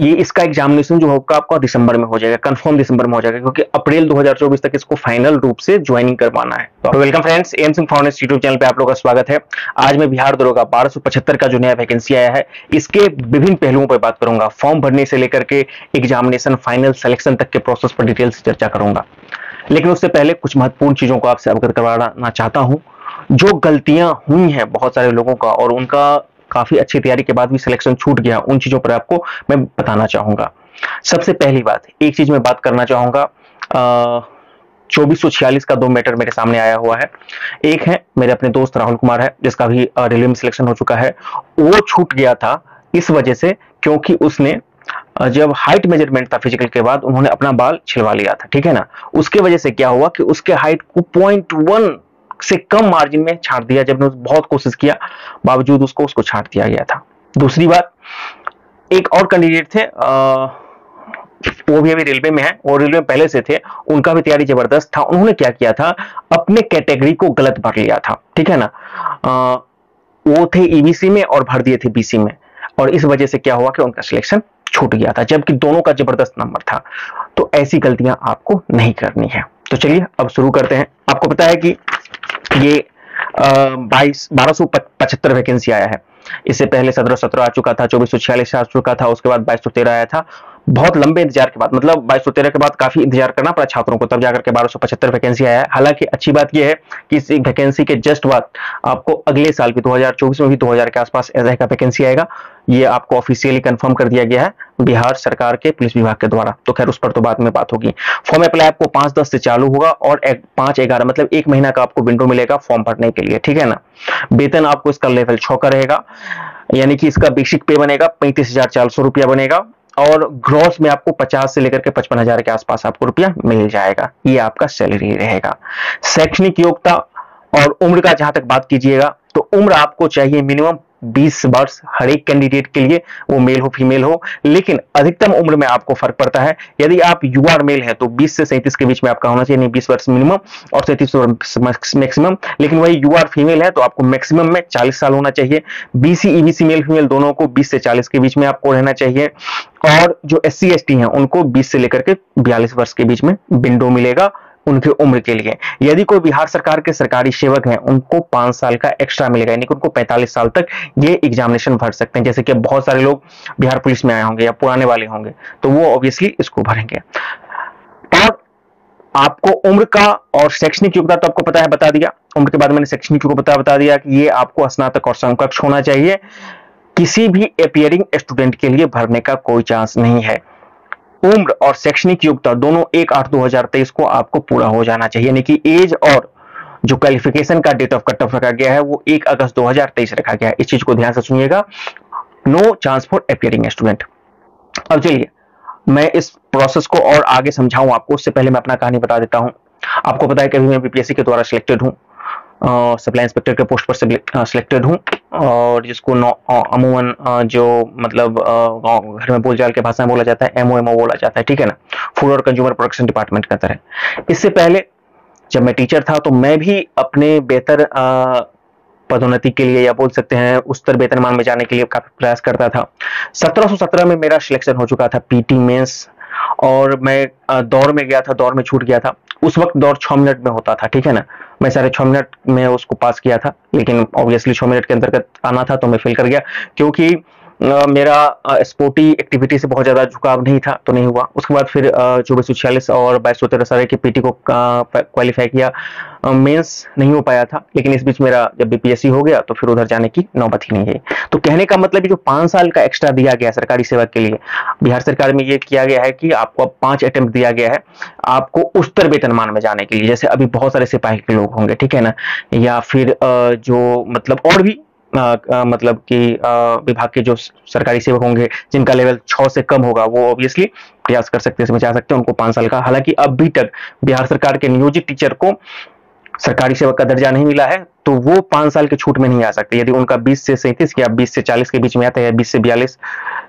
ये इसका एग्जामिनेशन जो होगा आपका दिसंबर में हो जाएगा कंफर्म दिसंबर में हो जाएगा, क्योंकि अप्रैल 2024 तक इसको फाइनल रूप से ज्वाइनिंग करवाना है। तो welcome friends M Singh foundation YouTube channel पे आप लोगों का स्वागत है। आज मैं बिहार दरोगा बारह का जो नया वैकेंसी आया है, इसके विभिन्न पहलुओं पर बात करूँगा। फॉर्म भरने से लेकर के एग्जामिनेशन फाइनल सिलेक्शन तक के प्रोसेस पर डिटेल से चर्चा करूँगा। लेकिन उससे पहले कुछ महत्वपूर्ण चीज़ों को आपसे अवगत करवाना चाहता हूँ। जो गलतियाँ हुई हैं बहुत सारे लोगों का और उनका काफ़ी अच्छी तैयारी के बाद भी सिलेक्शन छूट गया। उन चीज़ों पर आपको मैं बताना चाहूँगा। सबसे पहली बात, एक चीज़ मैं बात करना चाहूँगा। चौबीस का दो मैटर मेरे सामने आया हुआ है। एक है, मेरे अपने दोस्त राहुल कुमार है, जिसका भी रेलवे में सिलेक्शन हो चुका है। वो छूट गया था इस वजह से क्योंकि उसने जब हाइट मेज़रमेंट था फ़िज़िकल के बाद, उन्होंने अपना बाल छिलवा लिया था, ठीक है ना? उसके वजह से क्या हुआ कि उसके हाइट को पॉइंट वन से कम मार्जिन में छाट दिया जब बहुत कोशिश किया बावजूद उसको उसको छाट दिया गया था। दूसरी बात एक और कैंडिडेट थे आ, वो भी अभी रेलवे में है वो रेलवे में पहले से थे उनका भी तैयारी ज़बरदस्त था उन्होंने क्या किया था अपने कैटेगरी को गलत भर लिया था ठीक है ना? आ, वो थे ईबीसी e में और भर दिए थे बीसी में और इस वजह से क्या हुआ कि उनका सिलेक्शन छूट गया था जबकि दोनों का ज़बरदस्त नंबर था। तो ऐसी गलतियाँ आपको नहीं करनी है। तो चलिए अब शुरू करते हैं। आपको पता है कि ये बाईस, बारह सौ पचहत्तर वैकेंसी आया है। इससे पहले सत्रह सत्रह आ चुका था, चौबीस सौ छियालीस आ चुका था, उसके बाद बाईस सौ तेरह आया था। बहुत लंबे इंतज़ार के बाद मतलब बाईस सौ तेरह के बाद काफ़ी इंतज़ार करना पड़ा छात्रों को तब जाकर के बारह सौ पचहत्तर वैकेंसी आया। हालाँकि अच्छी बात यह है कि इस वैकेंसी के जस्ट बाद आपको अगले साल भी 2024 में भी 2000 के आसपास ऐसा का वैकेंसी आएगा। ये आपको ऑफिशियली कंफर्म कर दिया गया है बिहार सरकार के पुलिस विभाग के द्वारा। तो खैर उस पर तो बाद में बात होगी। फॉर्म अप्लाई आपको पाँच दस से चालू होगा और एक, पाँच ग्यारह मतलब एक महीना का आपको विंडो मिलेगा फॉर्म भरने के लिए ठीक है ना? वेतन आपको इसका लेवल छो का रहेगा यानी कि इसका बेसिक पे बनेगा पैंतीस हज़ार चार सौ रुपया बनेगा। और ग्रॉस में आपको 50 से लेकर के पचपन हज़ार के आसपास आपको रुपया मिल जाएगा। ये आपका सैलरी रहेगा। शैक्षणिक योग्यता और उम्र का जहाँ तक बात कीजिएगा तो उम्र आपको चाहिए मिनिमम 20 वर्ष हर एक कैंडिडेट के लिए वो मेल हो, फीमेल हो। लेकिन अधिकतम उम्र में आपको फ़र्क पड़ता है। यदि आप युवा मेल है तो 20 से सैंतीस के बीच में आपका होना चाहिए बीस वर्ष मिनिमम और सैंतीस वर्ष मैक्सिमम। लेकिन वही युवा फीमेल है तो आपको मैक्सिमम में 40 साल होना चाहिए। बीसी ईबीसी मेल, फीमेल दोनों को 20 से 40 के बीच में आपको रहना चाहिए। और जो एस सी हैं, उनको 20 से लेकर के 42 वर्ष के बीच में विंडो मिलेगा। उनकी उम्र के लिए। यदि कोई बिहार सरकार के सरकारी सेवक हैं, उनको पाँच साल का एक्स्ट्रा मिलेगा, यानी कि उनको पैंतालीस साल तक ये एग्जामिनेशन भर सकते हैं। जैसे कि बहुत सारे लोग बिहार पुलिस में आए होंगे या पुराने वाले होंगे तो वो ऑब्वियसली इसको भरेंगे। और आपको उम्र का और शैक्षणिक योग्यता तो आपको पता है, बता दिया। उम्र के बाद मैंने शैक्षणिक योग्यता बता दिया कि ये आपको स्नातक और समकक्ष होना चाहिए। किसी भी अपियरिंग स्टूडेंट के लिए भरने का कोई चांस नहीं है। उम्र और शैक्षणिक योग्यता दोनों एक आठ दो हज़ार तेईस को आपको पूरा हो जाना चाहिए। यानी कि एज और जो क्वालिफिकेशन का डेट ऑफ़ कट ऑफ़ रखा गया है, वो एक अगस्त 2023 रखा गया है। इस चीज़ को ध्यान से सुनिएगा। No chance for appearing student अब चलिए, मैं इस प्रोसेस को और आगे समझाऊं आपको। उससे पहले मैं अपना कहानी बता देता हूँ। आपको पता है कि अभी मैं बीपीएससी के द्वारा सिलेक्टेड हूँ। सप्लाई इंस्पेक्टर के पोस्ट पर सिलेक्टेड हूँ। और जिसको अमूमन जो मतलब घर में बोलचाल के भाषा में बोला जाता है एमओ एमओ बोला जाता है, ठीक है ना? फ़ूड और कंज्यूमर प्रोडक्शन डिपार्टमेंट का तरह। इससे पहले जब मैं टीचर था तो मैं भी अपने बेहतर पदोन्नति के लिए या बोल सकते हैं उच्चतर वेतनमान में जाने के लिए काफ़ी प्रयास करता था। 1717 में मेरा सिलेक्शन हो चुका था पीटी मेंस और मैं दौड़ में गया था, दौड़ में छूट गया था। उस वक्त दौड़ छह मिनट में होता था, ठीक है ना? मैं सारे छह मिनट में उसको पास किया था, लेकिन ऑब्वियसली छह मिनट के अंतर्गत आना था तो मैं फेल कर गया, क्योंकि मेरा स्पोर्टी एक्टिविटी से बहुत ज़्यादा झुकाव नहीं था तो नहीं हुआ। उसके बाद फिर चौबीस सौ छियालीस और बाईस सौ तेरह सारे की पीटी को क्वालिफाई किया। मेंस नहीं हो पाया था, लेकिन इस बीच मेरा जब बीपीएससी हो गया तो फिर उधर जाने की नौबत ही नहीं है तो कहने का मतलब जो पाँच साल का एक्स्ट्रा दिया गया सरकारी सेवा के लिए, बिहार सरकार में ये किया गया है कि आपको अब पाँच अटेम्प्ट दिया गया है, आपको उच्चतर वेतनमान में जाने के लिए, जैसे अभी बहुत सारे सिपाही के लोग होंगे, ठीक है ना? या फिर जो मतलब और भी मतलब कि विभाग के जो सरकारी सेवक होंगे, जिनका लेवल छ से कम होगा, वो ऑब्वियसली प्रयास कर सकते हैं इसमें जा सकते हैं उनको पाँच साल का। हालाँकि अभी तक बिहार सरकार के नियोजित टीचर को सरकारी सेवक का दर्जा नहीं मिला है तो वो पाँच साल के छूट में नहीं आ सकते। यदि उनका 20 से सैंतीस या 20 से 40 के बीच में आता है या 20 से बयालीस,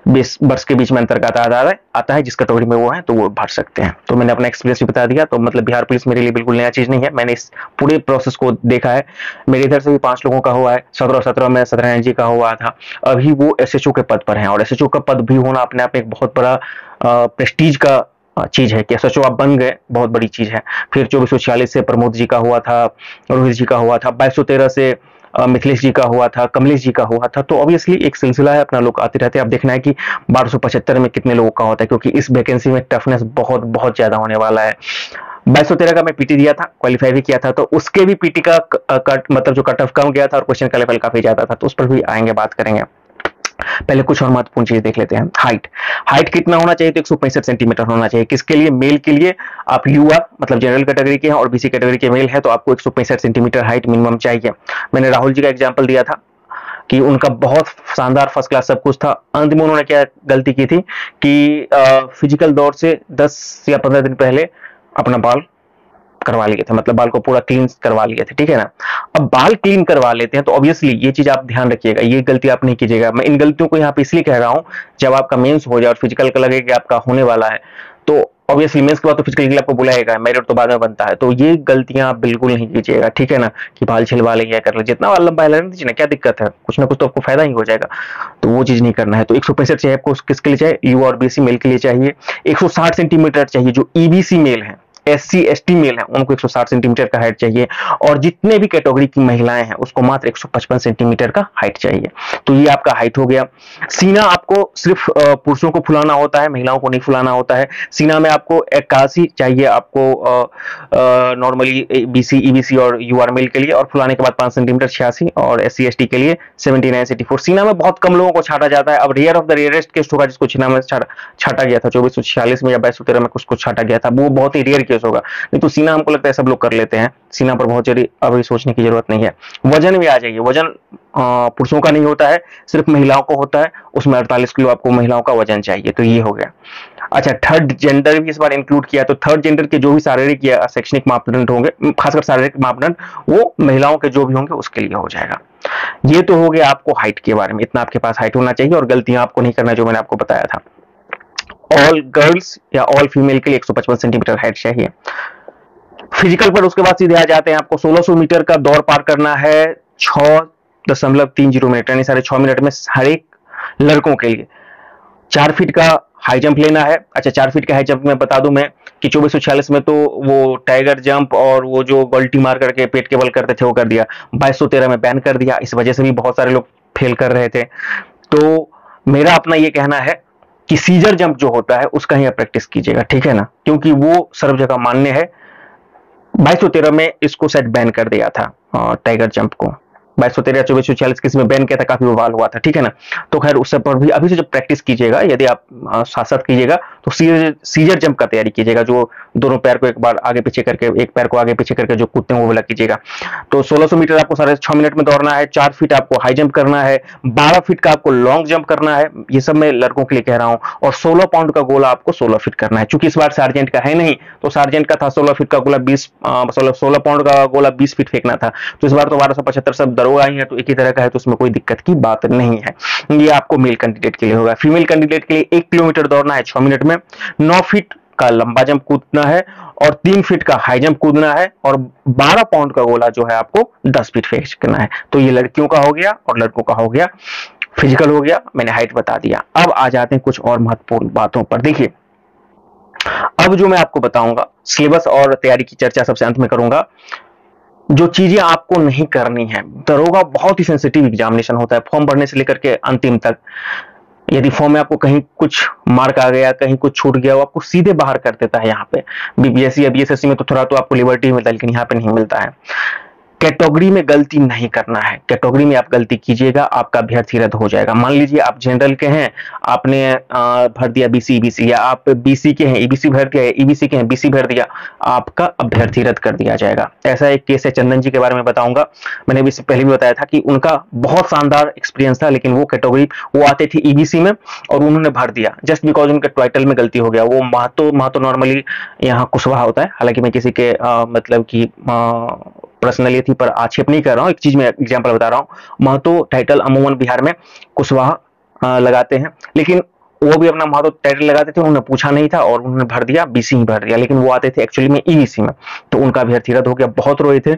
बीस वर्ष के बीच में अंतर्गत आता है आता है, जिस कैटेगरी में वो है तो वो भर सकते हैं। तो मैंने अपना एक्सपीरियंस भी बता दिया तो मतलब बिहार पुलिस मेरे लिए बिल्कुल नया चीज़ नहीं है। मैंने इस पूरे प्रोसेस को देखा है। मेरे इधर से भी पाँच लोगों का हुआ है, सत्रह सत्रह में सत्यनारायण जी का हुआ था। अभी वो एसएचओ के पद पर है और एसएचओ का पद भी होना अपने आप एक बहुत बड़ा प्रेस्टीज का चीज़ है कि एस आप बन गए, बहुत बड़ी चीज़ है। फिर चौबीस से प्रमोद जी का हुआ था, रोहित जी का हुआ था, बाईस से मिथिलेश जी का हुआ था, कमलेश जी का हुआ था तो ऑब्वियसली एक सिलसिला है, अपना लोग आते रहते हैं। अब देखना है कि बारह में कितने लोगों का होता है, क्योंकि इस वैकेंसी में टफनेस बहुत बहुत ज़्यादा होने वाला है। बाईस सौ तेरह का मैं पीटी दिया था क्वालिफाई भी किया था तो उसके भी पीटी का कट मतलब जो कट ऑफ़ कम गया था और क्वेश्चन का लेवल काफ़ी ज़्यादा था तो उस पर भी आएँगे, बात करेंगे। पहले कुछ और महत्वपूर्ण चीज़ देख लेते हैं। हाइट हाइट कितना होना चाहिए तो एक सौ पैंसठ सेंटीमीटर होना चाहिए। किसके लिए? मेल के लिए। आप युवा मतलब जनरल कैटेगरी के हैं और बीसी कैटेगरी के मेल है तो आपको एक सौ पैंसठ सेंटीमीटर हाइट मिनिमम चाहिए। मैंने राहुल जी का एग्ज़ाम्पल दिया था कि उनका बहुत शानदार फ़र्स्ट क्लास सब कुछ था। अंत में उन्होंने क्या गलती की थी कि फ़िज़िकल दौर से 10 या 15 दिन पहले अपना बाल करवा लिए थे मतलब बाल को पूरा क्लीन करवा लिए थे, ठीक है ना? अब बाल क्लीन करवा लेते हैं तो ऑब्वियसली ये चीज़ आप ध्यान रखिएगा, ये गलती आप नहीं कीजिएगा। मैं इन गलतियों को यहाँ पे इसलिए कह रहा हूँ, जब आपका मेंस हो जाए और फ़िज़िकल का लगे कि आपका होने वाला है तो ऑब्वियसली मेंस के बाद तो फ़िज़िकल के लिए आपको बुलाएगा मेरिट तो बाद में बनता है। तो ये गलतियाँ आप बिल्कुल नहीं कीजिएगा, ठीक है ना? कि बाल छिलवा लें या कर ले, जितना बाल लंबा लगने दीजिए ना क्या दिक्कत है? कुछ ना कुछ तो आपको फ़ायदा ही हो जाएगा। तो वो चीज़ नहीं करना है। तो एक चाहिए आपको, किसके लिए चाहिए? यू और बीसी मेल के लिए चाहिए। एक सेंटीमीटर चाहिए, जो ईबीसी e मेल है। S C S T male है, उनको 160 सेंटीमीटर का हाइट चाहिए और जितने भी कैटेगरी की महिलाएँ हैं, उसको मात्र 155 सेंटीमीटर का हाइट चाहिए। तो ये आपका हाइट हो गया। सीना आपको सिर्फ़ पुरुषों को फुलाना होता है, महिलाओं को नहीं फुलाना होता है। सीना में आपको इक्यासी चाहिए आपको नॉर्मली बीसी ईबीसी और यूआर मेल के लिए और फुलाने के बाद पाँच सेंटीमीटर छियासी और एस सी एस टी के लिए सेवेंटी नाइन सीना में बहुत कम लोगों को छाटा जाता है। अब rare of the rarest case होगा जिसको सीना में छाटा गया था, चौबीस सौ छियालीस में या बाईस में उसको छाटा गया था। वो बहुत ही रेयर केस होगा। नहीं तो सीना हमको लगता है सब लोग कर लेते हैं। सीना पर बहुत ज़रूरी अभी सोचने की ज़रूरत नहीं है। वज़न भी आ जाइए। वज़न पुरुषों का नहीं होता है, सिर्फ़ महिलाओं को होता है। उसमें अड़तालीस किलो आपको महिलाओं का वज़न चाहिए। तो ये हो गया। अच्छा थर्ड जेंडर भी इस बार इंक्लूड किया। तो थर्ड जेंडर के जो भी शारीरिक या शैक्षणिक मापदंड होंगे, खासकर शारीरिक मापदंड, वो महिलाओं के जो भी होंगे, उसके लिए हो जाएगा। ये तो हो गया आपको हाइट के बारे में। इतना आपके पास हाइट होना चाहिए और गलतियाँ आपको नहीं करना, जो मैंने आपको बताया था। ऑल गर्ल्स या ऑल फीमेल के लिए 155 सेंटीमीटर हाइट चाहिए। फ़िज़िकल पर उसके बाद सीधे आ जाते हैं आपको 1600 मीटर का दौड़ पार करना है छ दशमलव तीन ज़ीरो मिनट यानी साढ़े छह मिनट में हर एक लड़कों के लिए। चार फीट का हाई जंप लेना है। अच्छा चार फीट का हाई जंप में बता दूँ मैं कि चौबीस में तो वो टाइगर जंप और वो जो गल्टी मार करके पेट के बल करते थे वो कर दिया। बाईस में बैन कर दिया। इस वजह से भी बहुत सारे लोग फेल कर रहे थे। तो मेरा अपना ये कहना है कि सीजर जंप जो होता है, उसका ही आप प्रैक्टिस कीजिएगा, ठीक है ना? क्योंकि वो सर्व जगह मान्य है। बाईस में इसको सेट बैन कर दिया था टाइगर जंप को। बाईस सौ तेरह चौबीस सौ छियालीस किसी में बैन किया था, काफ़ी बवाल हुआ था, ठीक है ना? तो खैर, उससे पर भी अभी से जब प्रैक्टिस कीजिएगा, यदि आप साथ साथ कीजिएगा तो सीजर सीजर जंप का तैयारी कीजिएगा, जो दोनों पैर को एक बार आगे पीछे करके, एक पैर को आगे पीछे करके जो कूदते हैं, वो वाला कीजिएगा। तो 1600 मीटर आपको साढ़े छह मिनट में दौड़ना है, चार फीट आपको हाई जंप करना है, बारह फीट का आपको लॉन्ग जंप करना है, ये सब मैं लड़कों के लिए कह रहा हूँ, और सोलह पाउंड का गोला आपको सोलह फीट करना है। चूँकि इस बार सार्जेंट का है नहीं तो सार्जेंट का था सोलह फीट का गोला बीस सोलह पाउंड का गोला बीस फीट फेंकना था तो इस बार तो बारह सौ पचहत्तर सब दरोगा ही है तो एक ही तरह का है तो उसमें कोई दिक्कत की बात नहीं है। ये आपको मेल कैंडिडेट के लिए होगा। फीमेल कैंडिडेट के लिए एक किलोमीटर दौड़ना है, छह मिनट में। नौ फीट का लंबा जंप कूदना है और तीन फीट का हाई जंप कूदना है और बारह पाउंड का गोला जो है आपको दस फीट फेंकना है। तो ये लड़कियों का हो गया और लड़कों का हो गया। फ़िज़िकल हो गया, मैंने हाइट बता दिया। अब आ जाते हैं कुछ और महत्वपूर्ण बातों पर। देखिए, अब जो मैं आपको बताऊँगा सिलेबस और तैयारी की चर्चा सबसे अंत में करूँगा। जो चीज़ें आपको नहीं करनी है, दरोगा बहुत ही सेंसिटिव एग्जामिनेशन होता है फॉर्म भरने से लेकर के अंतिम तक। यदि फॉर्म में आपको कहीं कुछ मार्क आ गया, कहीं कुछ छूट गया, वो आपको सीधे बाहर कर देता है यहाँ पे। बीबीएससी या बीएसएससी में तो थोड़ा तो आपको लिबर्टी मिलता है, लेकिन यहाँ पे नहीं मिलता है। कैटेगरी में गलती नहीं करना है। कैटेगरी में आप गलती कीजिएगा, आपका अभ्यर्थी रद्द हो जाएगा। मान लीजिए आप जनरल के हैं, आपने भर दिया बीसी ईबीसी या आप बीसी के हैं ईबीसी भर दिया ईबीसी के हैं बीसी भर दिया, आपका अभ्यर्थी रद्द कर दिया जाएगा। ऐसा एक केस है चंदन जी के बारे में बताऊँगा। मैंने अभी पहले भी बताया था कि उनका बहुत शानदार एक्सपीरियंस था, लेकिन वो कैटेगरी वो आते थे ईबीसी में और उन्होंने भर दिया। जस्ट बिकॉज़ उनके टाइटल में गलती हो गया। वो महतो महतो नॉर्मली यहाँ कुशवाहा होता है। हालाँकि मैं किसी के मतलब की पर्सनली थी, पर आक्षेप नहीं कर रहा हूँ। एक चीज़ में एग्ज़ाम्पल बता रहा हूँ। महतो टाइटल अमूमन बिहार में कुशवाहा लगाते हैं। लेकिन वो भी अपना महतो टाइटल लगाते थे, उन्होंने पूछा नहीं था और उन्होंने भर दिया बीसी ही भर दिया। लेकिन वो आते थे एक्चुअली में ईबीसी में। तो उनका भी रद्द हो गया। बहुत रोए थे।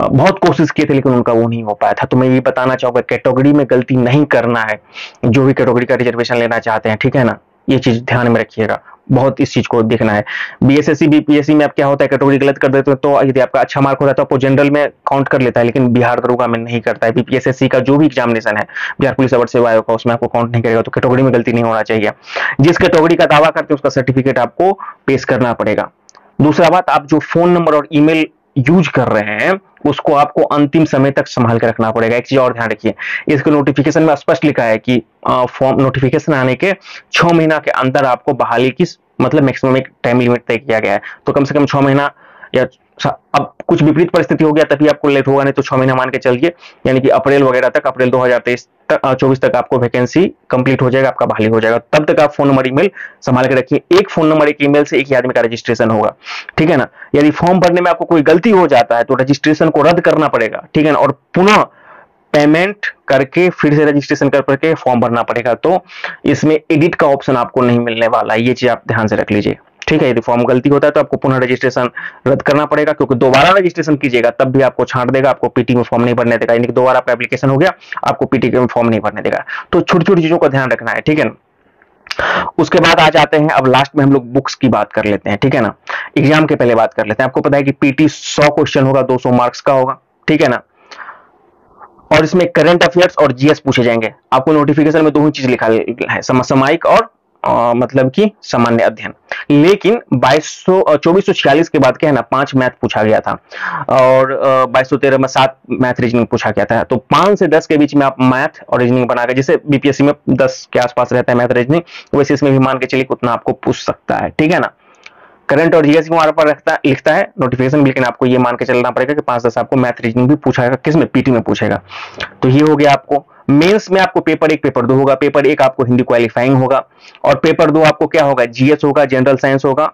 बहुत कोशिश किए थे, लेकिन उनका वो नहीं हो पाया था। तो मैं ये बताना चाहूँगा कैटेगरी में गलती नहीं करना है। जो भी कैटेगरी का रिजर्वेशन लेना चाहते हैं, ठीक है ना? ये चीज़ ध्यान में रखिएगा। बहुत इस चीज़ को देखना है। बीएसएससी बीपीएससी में आप क्या होता है कैटेगरी गलत कर देते हैं तो यदि आपका अच्छा मार्क होता है तो आपको जनरल में काउंट कर लेता है, लेकिन बिहार दरोगा में नहीं करता है। बीपीएसएससी का जो भी एग्जामिनेशन है, बिहार पुलिस अवर सेवा आयोग का, उसमें आपको काउंट नहीं करेगा तो कैटेगरी में गलती नहीं होना चाहिए। जिस कैटेगरी का दावा करते हैं, उसका सर्टिफिकेट आपको पेश करना पड़ेगा। दूसरा बात, आप जो फ़ोन नंबर और ईमेल यूज़ कर रहे हैं, उसको आपको अंतिम समय तक संभाल के रखना पड़ेगा। एक चीज़ और ध्यान रखिए, इसके नोटिफिकेशन में स्पष्ट लिखा है कि फॉर्म नोटिफिकेशन आने के छह महीना के अंदर आपको बहाली की मतलब मैक्सिमम एक टाइम लिमिट तय किया गया है। तो कम से कम छह महीना या अब कुछ विपरीत परिस्थिति हो गया, तभी आपको लेट होगा, नहीं तो छह महीना मान के चलिए। यानी कि अप्रैल वगैरह तक, अप्रैल 2023 तक चौबीस तक आपको वैकेंसी कंप्लीट हो जाएगा, आपका बहाली हो जाएगा। तब तक आप फ़ोन नंबर ईमेल संभाल के रखिए। एक फ़ोन नंबर एक ईमेल से एक ही आदमी का रजिस्ट्रेशन होगा। ठीक है ना? यदि फॉर्म भरने में आपको कोई गलती हो जाता है तो रजिस्ट्रेशन को रद्द करना पड़ेगा। ठीक है ना? और पुनः पेमेंट करके फिर से रजिस्ट्रेशन कर, करके फॉर्म भरना पड़ेगा। तो इसमें एडिट का ऑप्शन आपको नहीं मिलने वाला। ये चीज़ आप ध्यान से रख लीजिए। ठीक है, यदि फॉर्म गलती होता है तो आपको पुनः रजिस्ट्रेशन रद्द करना पड़ेगा, क्योंकि दोबारा रजिस्ट्रेशन कीजिएगा, तब भी आपको छांट देगा, आपको पीटी में फॉर्म नहीं भरने देगा, यानी कि दोबारा आपका एप्लीकेशन हो गया, आपको पीटी में फॉर्म नहीं भरने देगा। तो छोटी छोटी चीज़ों का ध्यान रखना है, ठीक है उसके बाद आ जाते हैं, अब लास्ट में हम लोग बुक्स की बात कर लेते हैं, ठीक है ना? एग्ज़ाम के पहले बात कर लेते हैं। आपको पता है कि पीटी 100 क्वेश्चन होगा 200 मार्क्स का होगा, ठीक है ना? और इसमें करंट अफेयर्स और जीएस पूछे जाएँगे। आपको नोटिफिकेशन में दो ही चीज़ लिखा, है समसामयिक और मतलब कि सामान्य अध्ययन। लेकिन बाईस चौबीस के बाद क्या है ना, पाँच मैथ पूछा गया था। और बाईस में सात मैथ रीजनिंग पूछा गया था। तो पाँच से दस के बीच में आप मैथ और रीजनिंग बनाकर जैसे बीपीएससी में दस के आसपास रहता है मैथ रीजनिंग, वैसे इसमें भी मान के चलिए उतना आपको पूछ सकता है। ठीक है ना? करंट और जीएस वहाँ पर रखता, लिखता है नोटिफिकेशन लेकिन आपको ये मान के चलना पड़ेगा कि पाँच दस आपको मैथ रीजनिंग भी पूछाएगा किसमें पीटी में पूछेगा। तो ये हो गया आपको मेंस में आपको पेपर एक, पेपर दो होगा। पेपर एक आपको हिंदी क्वालिफाइंग होगा। और पेपर दो आपको क्या होगा? जीएस होगा जनरल साइंस होगा।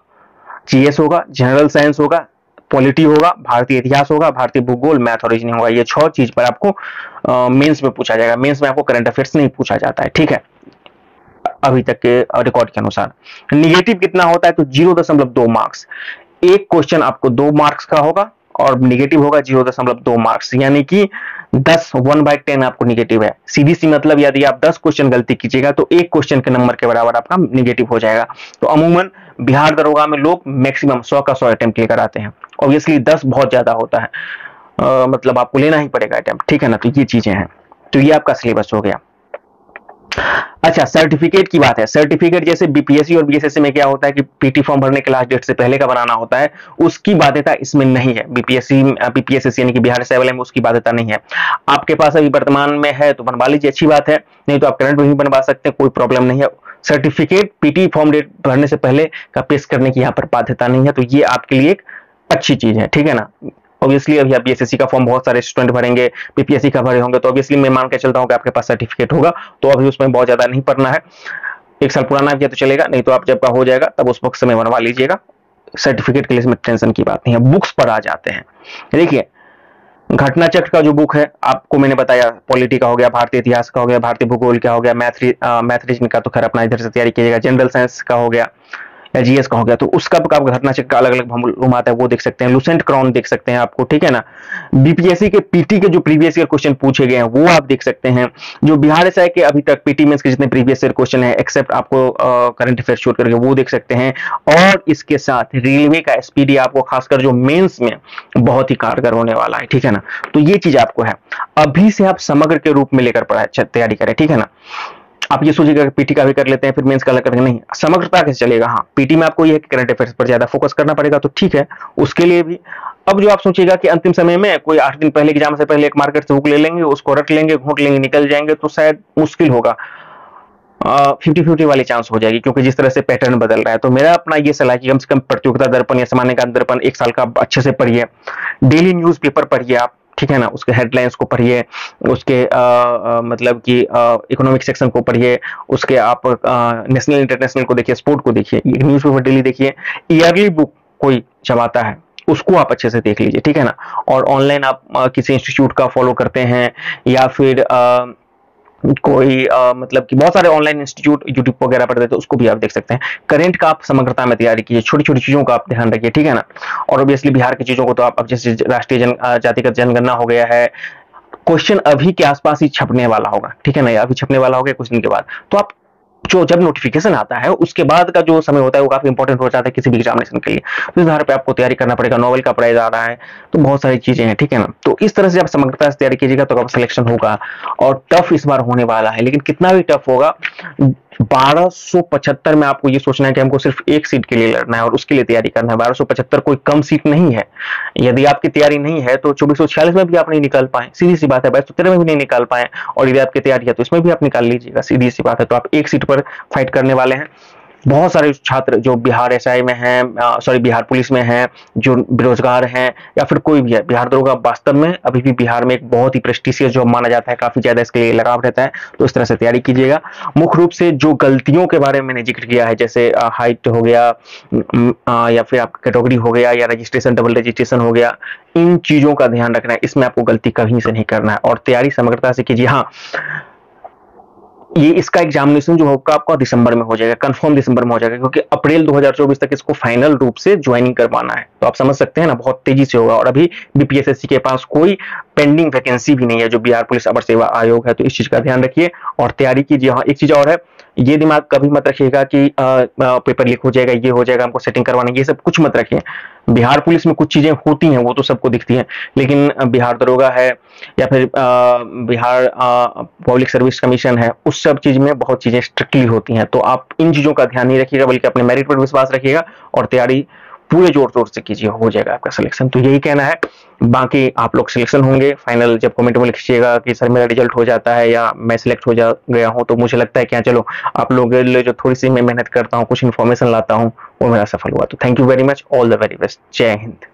जीएस होगा जनरल साइंस होगा पॉलिटी होगा, भारतीय इतिहास होगा, भारतीय भूगोल मैथ और होगा। ये छह चीज़ पर आपको मेंस में पूछा जाएगा। मेंस में आपको करंट अफेयर्स नहीं पूछा जाता है, ठीक है? अभी तक के रिकॉर्ड के अनुसार। निगेटिव कितना होता है? तो ज़ीरो दशमलव दो मार्क्स एक क्वेश्चन आपको दो मार्क्स का होगा। और निगेटिव होगा ज़ीरो दशमलव दो मार्क्स यानी कि दस वन बाई टेन आपको निगेटिव है। सीधी सी मतलब यदि आप दस क्वेश्चन गलती कीजिएगा तो एक क्वेश्चन के नंबर के बराबर आपका निगेटिव हो जाएगा। तो अमूमन बिहार दरोगा में लोग मैक्सिमम सौ का सौ अटेम्प्ट लेकर आते हैं। ऑब्वियसली दस बहुत ज़्यादा होता है। आ, मतलब आपको लेना ही पड़ेगा अटेम्प्ट ठीक है ना? तो ये चीज़ें हैं। तो ये आपका सिलेबस हो गया। अच्छा सर्टिफिकेट की बात है। सर्टिफिकेट जैसे बीपीएससी और बीएसएससी में क्या होता है कि पीटी फॉर्म भरने के लास्ट डेट से पहले का बनाना होता है, उसकी बाध्यता इसमें नहीं है। बीपीएससी बीपीएसएससी यानी कि बिहार सेवल में उसकी बाध्यता नहीं है। आपके पास अभी वर्तमान में है तो बनवा लीजिए, अच्छी बात है। नहीं तो आप करंट भी बनवा सकते हैं, कोई प्रॉब्लम नहीं है। सर्टिफिकेट पीटी फॉर्म डेट भरने से पहले का पेश करने की यहाँ पर बाध्यता नहीं है तो ये आपके लिए एक अच्छी चीज़ है, ठीक है ना? ऑब्वियसली अभी आप बीएसएससी का फॉर्म बहुत सारे स्टूडेंट भरेंगे बीपीएससी का भरे होंगे तो ऑब्वियसली मैं मान के चलता हूँ कि आपके पास सर्टिफिकेट होगा तो अभी उसमें बहुत ज़्यादा नहीं पढ़ना है। एक साल पुराना किया तो चलेगा, नहीं तो आप जब का हो जाएगा, तब उस वक्त समय बनवा लीजिएगा। सर्टिफिकेट के लिए इसमें टेंशन की बात नहीं है बुक्स पर आ जाते हैं। देखिए घटना चक्र का जो बुक है, आपको मैंने बताया पॉलिटी का हो गया, भारतीय इतिहास का हो गया, भारतीय भूगोल का हो गया मैथ मैथ का तो खैर अपना इधर से तैयारी कीजिएगा जनरल साइंस का हो गया। जीएस का हो गया तो उसका आपका घटना चक्र अलग अलग रूम आता है, वो देख सकते हैं लुसेंट क्राउन देख सकते हैं आपको, ठीक है ना? बीपीएससी के पीटी के जो प्रीवियस ईयर क्वेश्चन पूछे गए हैं, वो आप देख सकते हैं, जो बिहार एस के अभी तक पीटी में के जितने प्रीवियस ईयर क्वेश्चन है एक्सेप्ट आपको करंट अफेयर शूट करके, वो देख सकते हैं, और इसके साथ रेलवे का एसपीडी आपको खासकर जो मेन्स में बहुत ही कारगर होने वाला है, ठीक है ना? तो ये चीज़ आपको है। अभी से आप समग्र के रूप में लेकर पढ़ाई तैयारी करें, ठीक है ना? आप ये सोचिएगा पीटी का भी कर लेते हैं, फिर मेंस का अलग करेंगे। नहीं, समग्रता कैसे चलेगा? हाँ पीटी में आपको ये है कि करंट अफेयर्स पर ज़्यादा फोकस करना पड़ेगा तो ठीक है, उसके लिए भी। अब जो आप सोचिएगा कि अंतिम समय में कोई आठ दिन पहले एग्ज़ाम से पहले एक मार्केट से बुक ले लेंगे, उसको रट लेंगे, घूट लेंगे, निकल जाएँगे तो शायद मुश्किल होगा। फिफ्टी फिफ्टी वाली चांस हो जाएगी, क्योंकि जिस तरह से पैटर्न बदल रहा है तो मेरा अपना ये सलाह कि कम से कम प्रतियोगिता दर्पण या सामान्य का दर्पण एक साल का अच्छे से पढ़िए। डेली न्यूज़ पेपर पढ़िए आप। ठीक है ना उसके हेडलाइंस को पढ़िए उसके आ, आ, मतलब कि इकोनॉमिक सेक्शन को पढ़िए उसके आप नेशनल इंटरनेशनल को देखिए स्पोर्ट को देखिए न्यूज़ पेपर डेली देखिए ईयरली बुक कोई चबाता है उसको आप अच्छे से देख लीजिए ठीक है ना? और ऑनलाइन आप आ, किसी इंस्टीट्यूट का फॉलो करते हैं या फिर आ, कोई आ, मतलब कि बहुत सारे ऑनलाइन इंस्टीट्यूट यूट्यूब वगैरह पर देते हैं उसको भी आप देख सकते हैं। करंट का आप समग्रता में तैयारी कीजिए छोटी छोटी चीज़ों का आप ध्यान रखिए ठीक है ना? और ऑब्वियसली बिहार की चीज़ों को तो आप अब जैसे राष्ट्रीय जन जातिगत जनगणना हो गया है क्वेश्चन अभी के आसपास ही छपने वाला होगा ठीक है ना? अभी छपने वाला होगा कुछ दिन के बाद। तो आप जो जब नोटिफिकेशन आता है, उसके बाद का जो समय होता है, वो काफ़ी इंपॉर्टेंट हो जाता है किसी भी एग्जामिनेशन के लिए। तो इस आधार पर आपको तैयारी करना पड़ेगा नॉवल का प्राइज आ रहा है तो बहुत सारी चीज़ें हैं, ठीक है ना? तो इस तरह से आप समग्रता से तैयारी कीजिएगा तो आपका सिलेक्शन होगा, और टफ इस बार होने वाला है, लेकिन कितना भी टफ होगा 1275 में आपको ये सोचना है कि हमको सिर्फ़ एक सीट के लिए लड़ना है और उसके लिए तैयारी करना है। 1275 कोई कम सीट नहीं है। यदि आपकी तैयारी नहीं है तो चौबीस में भी आप नहीं निकाल पाए। सीधी सी बात है, बाईस में भी नहीं निकाल पाए। और यदि आपकी तैयारी है तो इसमें भी आप निकाल लीजिएगा। सीधी सी बात है तो आप एक सीट पर फाइट करने वाले हैं। बहुत सारे छात्र जो बिहार एस में हैं सॉरी बिहार पुलिस में हैं, जो बेरोजगार हैं, या फिर कोई भी है। बिहार दरोगा वास्तव में अभी भी बिहार में एक बहुत ही प्रेस्टिशियस जॉब माना जाता है, काफ़ी ज़्यादा इसके लिए लगाव रहता है तो इस तरह से तैयारी कीजिएगा। मुख्य रूप से जो गलतियों के बारे में मैंने ज़िक्र किया है, जैसे हाइट हो गया या फिर आपका कैटेगरी हो गया, या रजिस्ट्रेशन डबल रजिस्ट्रेशन हो गया, इन चीज़ों का ध्यान रखना है। इसमें आपको गलती कहीं से नहीं करना है। और तैयारी समग्रता से कीजिए। हाँ ये इसका एग्जामिनेशन जो होगा आपका दिसंबर में हो जाएगा कंफर्म दिसंबर में हो जाएगा क्योंकि अप्रैल 2024 तक इसको फाइनल रूप से ज्वाइनिंग करवाना है। तो आप समझ सकते हैं ना बहुत तेज़ी से होगा। और अभी बीपीएसएससी के पास कोई पेंडिंग वैकेंसी भी नहीं है जो बिहार पुलिस अवर सेवा आयोग है तो इस चीज़ का ध्यान रखिए। और तैयारी कीजिए हाँ एक चीज़ और है ये दिमाग कभी मत रखिएगा कि आ, आ, पेपर लीक हो जाएगा ये हो जाएगा हमको सेटिंग करवाना ये सब कुछ मत रखिए। बिहार पुलिस में कुछ चीज़ें होती हैं, वो तो सबको दिखती हैं, लेकिन बिहार दरोगा है, या फिर बिहार पब्लिक सर्विस कमीशन है, उस सब चीज़ में बहुत चीज़ें स्ट्रिक्टली होती हैं तो आप इन चीज़ों का ध्यान नहीं रखिएगा, बल्कि अपने मेरिट पर विश्वास रखिएगा और तैयारी पूरे ज़ोर ज़ोर से कीजिए हो जाएगा आपका सिलेक्शन तो यही कहना है। बाकी आप लोग सिलेक्शन होंगे। फाइनल जब कमेंट में लिखिएगा कि सर मेरा रिज़ल्ट हो जाता है या मैं सिलेक्ट हो जा गया हूँ तो मुझे लगता है कि हाँ, चलो आप लोग जो थोड़ी सी मैं मेहनत करता हूँ कुछ इन्फॉर्मेशन लाता हूँ वो मेरा सफल हुआ। तो thank you very much all the very best जय हिंद।